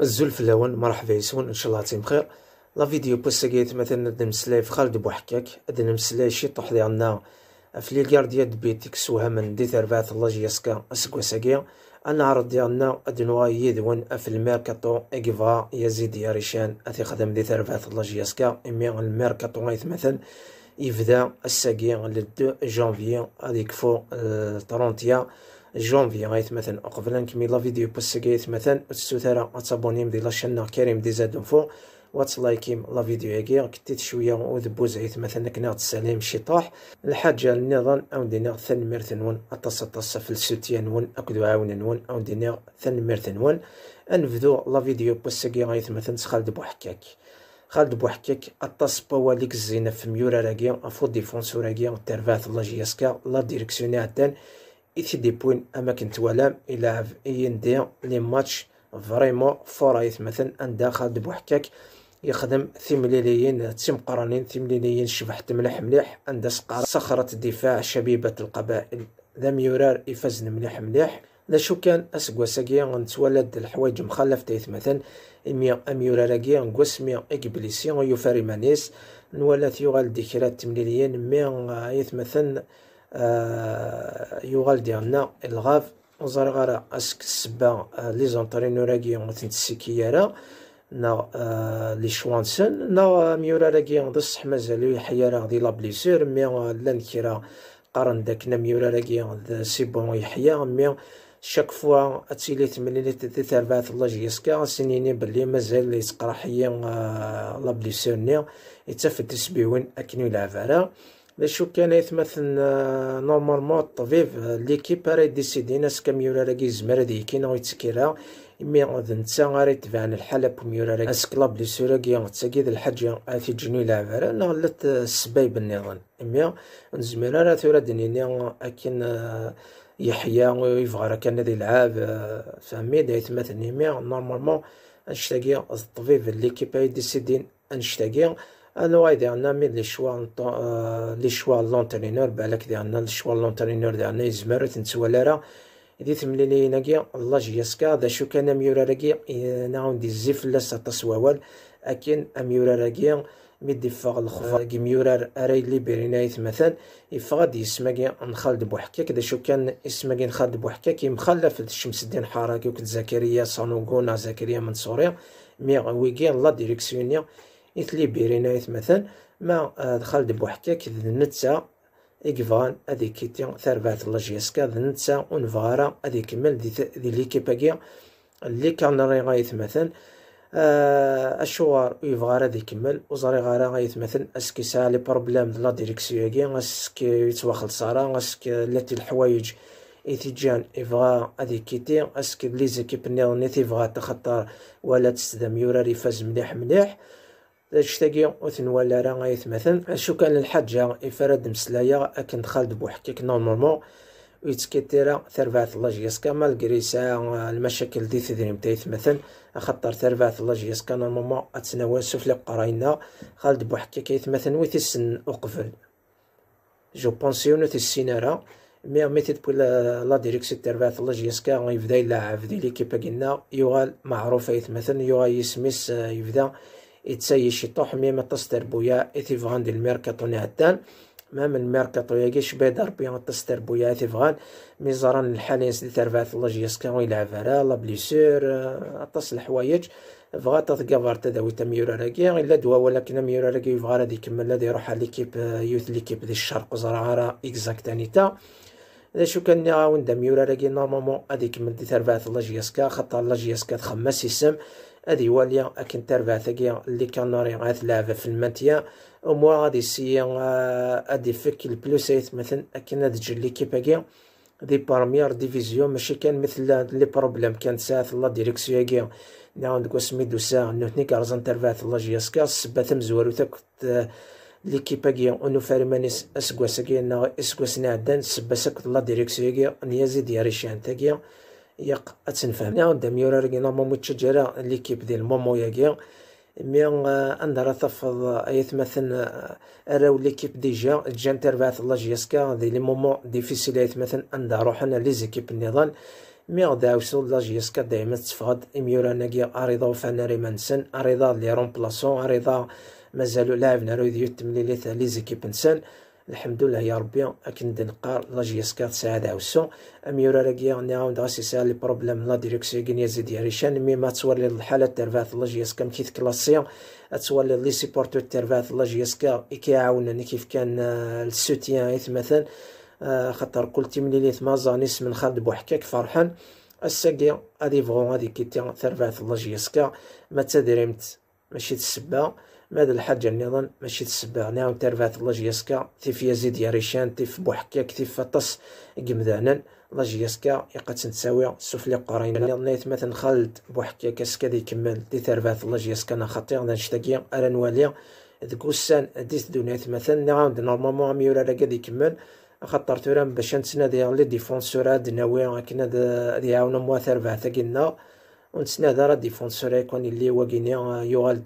الزلف الأول مرحبا يسون إن شاء الله تيم بخير. لا فيديو بوسا مثلا نمسلاي في خالد بوحكاك اد نمسلاي شي طوح ديالنا في لي كارديا بيتك سوها من دي تربات الله جيسكا اسكوا ساكيا. أنا عرض ديالنا اد نوا يدون في الميركاتو اكيفا يزيد يا ريشان أتي خدم دي تربات الله جيسكا إمي الميركاتو غيث مثلا يبدا الساكي للدو جانفي هذيك فو 30 جونفي غايت مثلا قبل نكمل لا فيديو بس مثلا تستوثر أتابونيم دي لاشين كريم دي زاد فو واتلايكيم لا فيديو ياكي كتيت شوية وذبوز عيت مثلا كنا تساليم شي طاح. الحاجة النظام أو دينا ثن مرثنون اتص اتص في السوتيان ون أكدو عاون ون أو دينا ثن مرثنون أنفدو لا فيديو بس غايت مثلا خالد بوحكاك خالد بوحكاك اتص بواليك الزينه في ميورا راكي أفو ديفونسو راكي ترفات الله جياسكا لا ديريكسيوني عتان دي بوين اماكن توالام يلعب يندي لي ماتش فريمون فورايت مثلا عند خالد بوحكاك يخدم ثمليليين تيمقرانين ثمليليين شبحت مليح مليح عند سقارة صخرة الدفاع شبيبة القبائل. ذا ميورار يفزن مليح مليح. لا شو كان اسقوا ساقيا غنتولد الحوايج مخلف تيث مثلا. اميا اميورا راقيا نقوس ميا اكبليسيا ويفاري مانيس. نولات يغال ديكرات تمليليين ميا يتمثل آه يغال ديالنا الغاف غارا أسك السبا آه لي زونطرينور راقيا غتنتسيكي نا آه لي شوانسن نا ميورا راقيا غدي الصح مازالو يحيا راه غدي لا بليسور مي لأن كيرا قارن داك نميورا راقيا سي بون يحيا مي شاك فوا اتيلي تملي تتربعت الله جيسكا سنيني بلي مازال يتقرا حيا لا بليسور ني يتفت تسبيون أكنو يلعب شو كان يتمثل نورمالمون الطبيب ليكيب راه ديسيدي ناس كميورا راكي زمر هادي كينا ويتسكيرا مي نتا غير يتبعن الحالة بميورا راكي اسكلا بليسورا كي تساكيد الحاجة اتي جنو يلعب راه نغلت السبايب النظام مي نزمر راه ثورا دنيني اكن يحيى ويبغى راه كان هذا يلعب فهمي دا يتمثل مي نورمالمون نشتاقي الطبيب ليكيب ديسيدين نشتاقي أنا وايد ديالنا مي لي شوا لي شوا لونترينور بالك ديالنا لي شوا لونترينور ديالنا يزمر تنتوالى راه دي تمليلي ناكي الله جياسكا دا شو كان ميورا راكي ناون دي زيف لا ساتاسوال اكن اميورا راكي ميدي فاغ الخفا كي ميورار اراي لي بيرينايت مثلا. يفغد يسماكي نخالد بوحكاك دا شو كان اسماكي نخالد بوحكاك مخلف الشمس الدين حراكي وكت زكريا صانوغونا زكريا منصوريا مي ويكي لا ديريكسيونيا. إثلي بيرينايت مثلا ما خالد بوحكاك نتا إكفان أدي كيتي ثربات الله جيسكا نتا ونفغارا أدي كمل دي ليكيباكي اللي كان راه غايت مثلا آه الشوار يبغى غادي يكمل وزاري غارا غيتمثل أسكي سا لي بروبليم لا ديريكسيون أسكي يتواخل صارا أسكي لاتي الحوايج ايتيجان يبغى غادي كيتي أسكي لي زيكيب نيروني تيبغى تخطر ولا تستدام يورا يفاز مليح مليح. تشتاقي وثنوالا راه غيتمثل شو كان الحاجة يفرد مسلايا اكن خالد بوحكيك نورمالمون ويتسكيتيرا ثربعة الله جيسكا مالغري ساعة المشاكل دي تدريم تايث مثلا ثربعة الله جيسكا نورمالمون اتناول سفلي قراينا خالد بوحكي كيث مثلا ويتسن وقفل جو بونسيون السينارا مي ميتي تقول لا ديريكسيون تربعة الله جيسكا يبدا يلعب دي ليكيبا قلنا يغال معروف ايث مثلا يغال يسميس يبدا يتسيي شي طوح مي ما تصدر بويا ايتي فغان دي الميركاتو نعدان مام الميركاتو ياكي شبيد ربي غتستر بويا تيفغان مي زران الحالين سدي ترفعت الله جيسكا ويلعب راه لا بليسور أطاس الحوايج. فغا تتقفر تداوي تميورا راكي إلا دوا ولكن ميورا راكي يبغى غادي يكمل غادي يروح على ليكيب يوث ليكيب دي الشرق وزرع راه إكزاكت أنيتا. إذا شو كان نعاون دا ميورا راكي نورمالمون غادي يكمل دي ترفعت الله جيسكا خاطر الله جيسكا تخمس يسم هادي واليا أكن تربع ثقيا اللي كان ناري غاث لعبة في المانتيا وموا غادي سي غادي فك البلوس مثلا أكن هاد تجي ليكيب دي بارميير ديفيزيون ماشي كان مثل لي بروبليم كانت ساعات الله ديريكسيون كيا نعاود كو سميدو ساعة نوتني كارزان تربع الله جياسكا سبات مزوار وثاك ليكيب كيا أونو فارمانيس أسكواس كيا نا أسكواس نعدان سبا ساكت الله ديريكسيون كيا نيازي دياريشان تاكيا يق أتنفهم. نعاود ميورا رجينا مامو تشجرا ليكيب ديال مامو ياكي. مي اندرا تفض ايت مثلا راو ليكيب ديجا جان تربعت الله جيسكا دي لي مومون ديفيسيل مثلا أندا روحنا لي زيكيب النظام. مي داوسو لا جيسكا دايما تفقد اميورا ناكي أريضا وفانا ريمانسن أريضا لي رومبلاسون أريضا مازالو لاعب نارو ديو تمليليت لي زيكيب نسان الحمد لله يا ربي أكن دنقار لا جيسكا تساعد عوسو اميورا راكيا نعاود غاسي سا لي بروبليم لا ديريكسيون كين يزيد ياريشان مي ما تصور لي الحالة ترفات لا جيسكا مكيت كلاسيون تصور لي سيبورتو ترفات لا جيسكا كيعاونني كيف كان السوتيان مثلا. خاطر كل تيمليليت مازانيس من خالد بوحكاك فرحان. الساقيا هادي فغون هادي كيتي ثرفات الله جيسكا ما تدريمت ماشي تسبا. ماذا الحاجة نظن ماشي تسبا ناو ترفات الله جيسكا تيف يزيد يا ريشان تيف بوحكاك تيف فطس قمذانا الله جيسكا يقات تساوي سفلي قرين. نيت مثلا خالد بوحكاك اسكا دي كمل دي ثرفات الله جيسكا نا خطير نشتاقي ارا نوالي. ذكوسان وسان دونيت مثلا نعاود نورمالمون ميورا راه قد يكمل. خاطر تورا باش نتسنى لي ديفونسور هاد ناوي هكنا يعاون مواثر بعثا قلنا ونتسنى راه ديفونسور يكون اللي هو كيني يوغال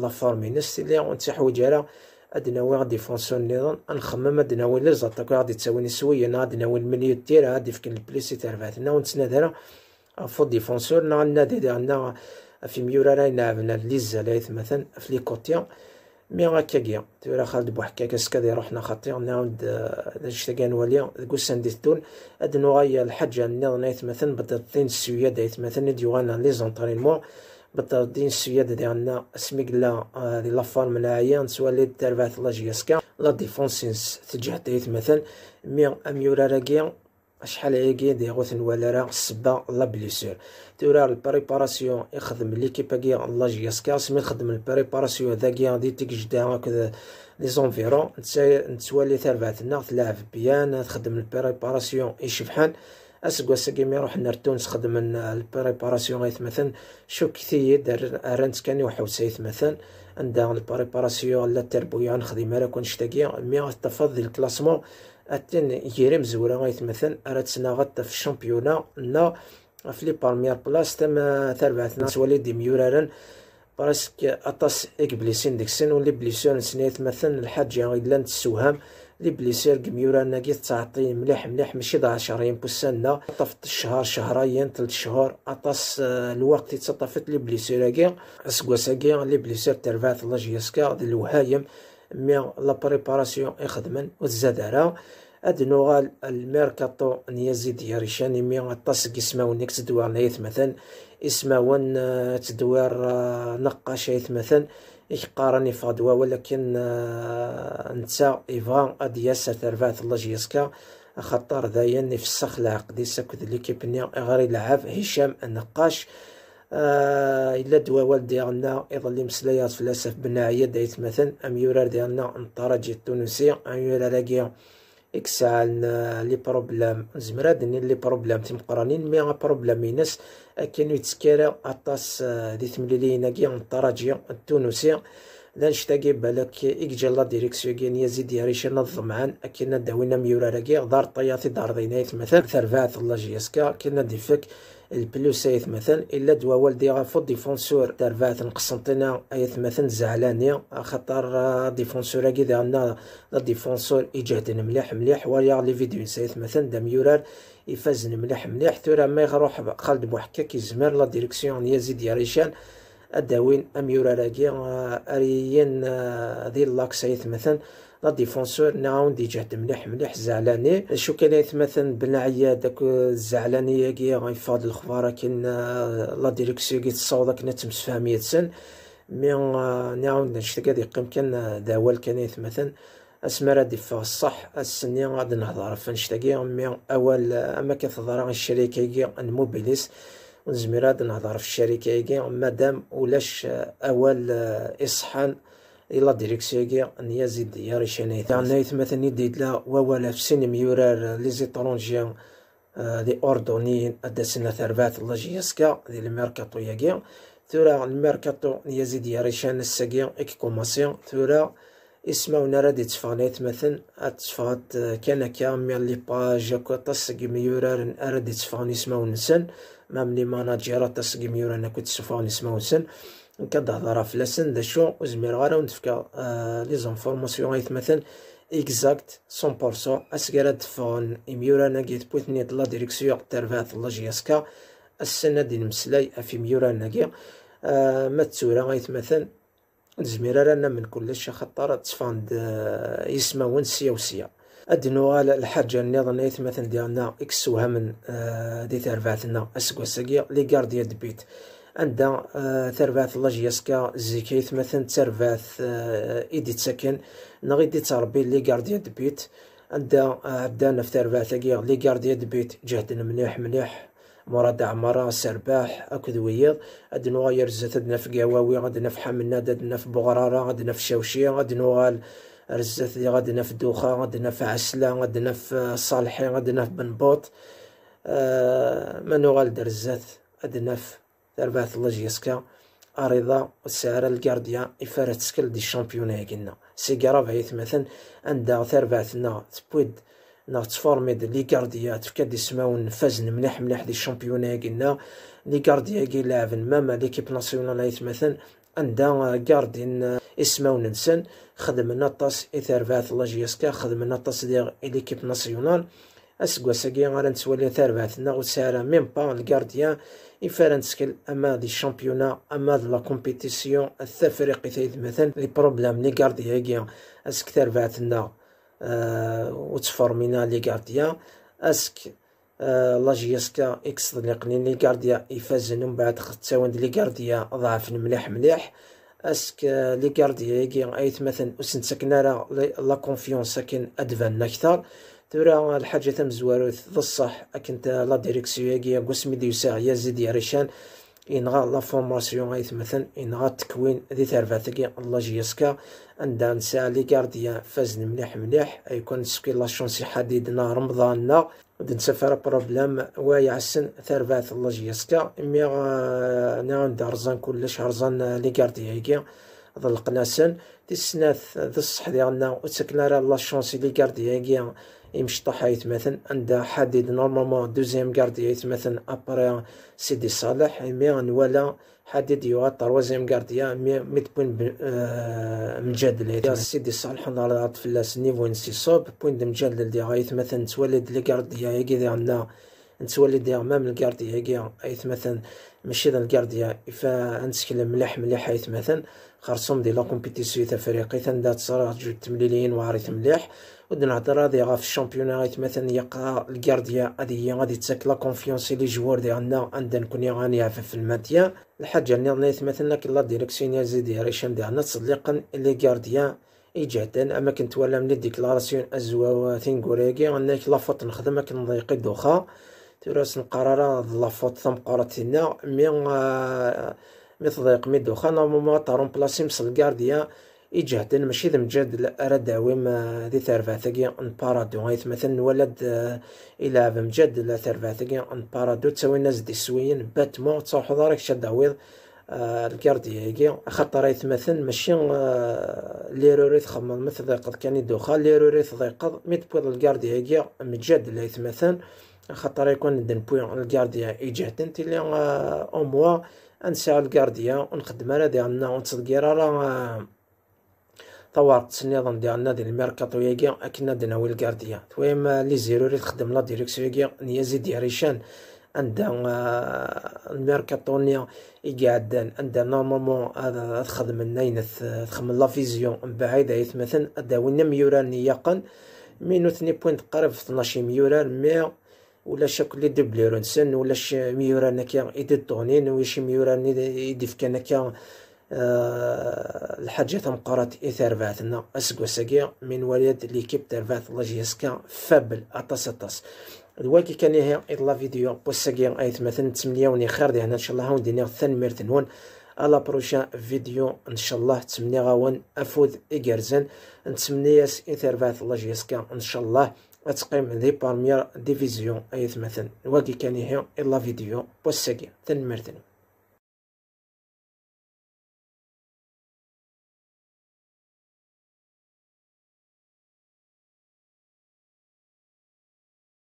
لا فورمينس اللي ونتحوج على أدناوي ديفونسور نظام نخمم أدناوي لي زاتاك غادي تساويني سويا أدناوي المنيو دير غادي فكن البليسي تاع بعثنا ونتسنى دارا فو ديفونسور نادي عندنا في ميورا راي لعبنا لي زلايث مثلا في لي كوتيان مي هكاكيا تورا خالد بوحكاك اسكا روحنا خطير نعاود نشتا نولي كوسان دي دون هاد نوغايا الحاجة مثلا بدات دين السوية دايت مثلا ديوانا لي زونطرينمون. بدات دين السوية ديالنا سميكلا دي لافار من عيان سوا لي تربات لا جياسكا لا ديفونسينس تجاه دايت مثلا. مي اميورا راكيا شحال هيكي دي غوث ولا راه السبا لا بليسور تورا البريباراسيون يخدم ليكيب كي الله جياسكا سمي خدم البريباراسيون ذاكيا دي تيك هكذا لي زونفيرون. نتوالي ثربعتنا تلعب بيان تخدم البريباراسيون يشبحان اسكوا ساكيمي روح نرتونس خدم البريباراسيون غيث مثلا. شو كثير أرانت كان وحوسيت مثلا. عندها البريباراسيون لا تربويا نخدم راه كون شتاكي مي تفضل الكلاسمون. اتن يجري مزورا غايت مثلا اراد سناغت في الشامبيونا نا في لي بارميير بلاص تم تربعتنا سوالي دي ميورارن براسك اطاس اك بليسين ديك السن ولي بليسيون مثلا الحاجة غيدلان السوهام لي بليسير كميورا ناقي تعطي مليح مليح ماشي ضاع شهرين بوسانا طفت الشهر شهرين ثلاث شهور اطاس الوقت تطفت لي بليسير اسكواساكي لي بليسير تربعت الله جيسكا الوهايم مي لا بريباراسيون يخدمن وزادارا هاد نوغال الميركاتو نيزيد ياريشاني مي غطاس كيسماو نيك تدوار نايث مثلا اسماون آه، تدوار آه، نقاش ايث مثلا. يقارني فادوا؟ ولكن آه، نتا إيفا ادياسا ترفعت الله جيسكا خطر ذاين في السخ العقدي ساكد ليكيب ني غير يلعب هشام النقاش. آه إلا دوال ديالنا يظل مسلايات في الأسف بناعية دايت مثلا. أم يورار ديالنا الطراجي التونسي أم يورار راكيا اكسال لي بروبلام زمراد ني لي بروبلام تمقرانين مي بروبلام ينس. كانو يتسكارا أطاس آه، دي تمليلينا كي الطراجي التونسي لا نشتاقي بالك إكجا لا ديريكسيو كين يزيد ياريش نظم عن أكينا داوينا ميورا راكي دار طياطي دار دينايت مثلا. ثرفات الله جيسكا كنا ديفك. البلوسايث مثلا إلا دوا والدي غافو ديفونسور ترفات نقسنطينا ايث مثلا زعلاني خاطر ديفونسور كي عندنا لا ديفونسور يجهدن مليح مليح وريا لي فيديو سايث مثلا دا ميورار يفازن مليح مليح تورا ما يروح خالد بوحكا يزمر لا ديريكسيون يزيد ياريشان اداوين اميورا راكي أريين ذي لاكسايث مثلا لا ديفونسور نعاون دي جهد مليح مليح زعلاني. شو كان مثلا بنعيا داك الزعلانية كي غيفاض الخبار كاين لا ديريكسيون كي تصاوض كنا تمسفهمية سن. مي نعاون نشتاق دي قيم كان داوال كان مثلا. اسمرا دي فا الصح السنية غادي نهضر فنشتاقي مي أول أما كتهضر الشركة الموبيليس ونزمير غادي نهضر في الشركة مادام ولاش أول إصحان إلا ديريكسيون نيازيد ياري شانيت نايت مثلا يديد لا ووالا في سينم يورار لي زيترونجيان دي اوردونيين ادا سنة ثربات الله دي الميركاتو ياكي. ثورا الميركاتو نيازيد ياري شان الساكي اكي كوماسيون ثورا اسماونا رادي تفانيت مثلا اتفات كان كامل لي باج كو تسقي ميورار ارادي تفاني اسماو نسن مام لي ماناجيرا تسقي ميورار نكو تسفاني اسماو نسن كتهضر فلاسن دا شو وزمير غير ونتفكا آه لي زانفورماسيون غيث مثلا إكزاكت 100% اسكارات فون اميورانا جيت بوثنيت لا ديريكسيون ترفات الله جيسكا السنة دي نمسلاي في ميورانا جي آه ما تسورا غايت مثلا زميرا رانا من كلش خطر تفاند آه يسمى ونسيا وسيا. أدنو الحاجة النظام ايث مثلا ديالنا اكسوها من آه دي ترفاتنا اسكوساكيا لي غارديا دبيت عندها آه ثربات لاجياسكا زيكيت مثلا ترباث آه ايدي تسكن نغي دي تربي لي غارديا دبيت عندها عندنا في ثربات لي غارديا دبيت جهد مليح مليح. مراد عمارة سرباح أكد ويض. أدنو غير زات أدنا في قواوي غادنا في حملنا أدنا في بغرارة غادنا في شوشية غادنو غال رزات لي غادنا في دوخة غادنا في عسلة غادنا في صالحي غادنا في بنبوط. آه منو غال درزات أدنا في تربعة لاجيسكا أريضا والسعر الكارديا إفارة سكل دي الشامبيون قلنا سيكارا بعيث مثلا عندها تربعتنا تبويد نا لي كارديا تفكاد يسماون فازن مليح مليح دي الشامبيون قلنا لي كارديا كي لاعبن ماما ليكيب ناسيونال عيث مثلا عندها كاردين إسماون نسن خدم نطاس إثار بعث لاجيسكا خدم نطاس ديال ليكيب ناسيونال. اسكوا ساكي غادا نتولي ثربعتنا وسارة ميم با الكارديان يفرنسكل أما دي الشامبيونا أما دي لا كومبيتيسيون التفريقي ثايد مثلا لي بروبليم لي كارديان أسك ثربعتنا آه وتفورمينا لي كارديان أسك آه لاجياسكا إكس قنين لي كارديا يفازن من بعد تاوند لي كارديا ضعف مليح مليح. أسك لي كارديا يجي ايت مثلا وسنت سكنارا لا كونفيونس ساكن ادفان أكثر. تورا الحاجة تم زواروث ذا الصح أكنت لا ديريكسيو ياكي قسمي ديو ساعة يزيد ياريشان إنغا لا فورماسيون غايت مثلا إنغا التكوين ذي ثرفاتكي الله جيسكا عندها نساء لي كارديان فازن مليح مليح يكون سكي لا شونسي رمضان دن سفر بروبلام ويعسن ثرفات الله جيسكا مي نعم دارزان كلش هرزان لي كارديان سن دي السناث ذا الصح ديالنا وتسكنا لا شونسي لي كارديان يمشطح يتمثل عند حديد نورمالمون دوزيام كاردي يتمثل ابري سيدي صالح مي ولا حديد يوا تروازيام كارديا مي ميت بوين آه مجادل سيدي صالح نهار فلاس نيفو نسي صوب بوين مجادل دي غايتمثل تولد لي كارديا يكي عندنا نتولد ديال مام الكارديا كي يتمثل ماشي ذا الكارديا فا نتكلم مليح مليح يتمثل خرصهم دي لا كومبيتيسيون فريقي ثندا تصرا جوج تمليلين وعريت مليح. ودنا راضي غا في الشامبيون مثلا يقرا الكارديا هذه هي غادي تسك لا كونفيونس لي جوار ديالنا عندنا نكون غاني في الماتيا الحاجة اللي نيت مثلا كي لا ديريكسيون زي ديريشن ديالنا تصديقا لي كارديا ايجادا أما كنت ولا من ديكلاراسيون أزوا ثينغوريكي انك لا فوت نخدم كنضيق دوخا. تراس القرار لا فوت ثم قراتنا مي مي تضيق مي دوخا. نورمالمون تا رومبلاسي مس الكارديا يجهدن ماشي ذا مجاد راه داوم ذي ثرفاتكي أن بارادو. غايت مثلا ولد إلى مجاد لا ثرفاتكي أن بارادو. تساوي الناس دي سوين باتمون تصوح دارك شاد عويض الكاردياكي خاطر يتمثل ماشي ليروري تخمم مثل قد كان يدوخا ليروري تضيقض ميت بويض الكاردياكي مجاد لا يتمثل خاطر يكون دن بوين الكارديا يجهدن تيلي أو موا أنسى الكارديا ونخدم على ديالنا ونتصدقير راه طوارت النظام ديالنا ديال الميركاتو ياكي اكنا دناوي الكارديا تويم لي زيروري تخدم لا ديريكسيون ياكي نيازي ديريشان عندها الميركاتو نيا يقعدان عندها نورمالمون هذا تخدم الناينث تخدم لا فيزيون. من بعيد مثلا داوينا ميوران نياقن مينو ثني بوينت قريب في 12 ميوران مي ولا شاك لي دوبليرو نسن ولا شي ميوران كيا ايدي طونين ولا شي ميوران يدي فكان كيا آه، الحاجة مقارات إثار بعثنا أسقو ساقيا من وليد ليكيب تاع بعث لاجيسكا فابل أطاس أطاس. دواكي كان هي إطلا فيديو. بوساقيا أيت مثلا تمنياوني خير دي هنا إن شاء الله هون دينيغ ثاني ميرتنون على بروشان فيديو. إن شاء الله تمني غاون. افوذ ايجرزن نتمنياس إثار بعث لاجيسكا إن شاء الله أتقيم دي بارمير ديفيزيون. ايت مثلا. واكي كان هي إطلا فيديو. بوساقيا ثاني ميرتنون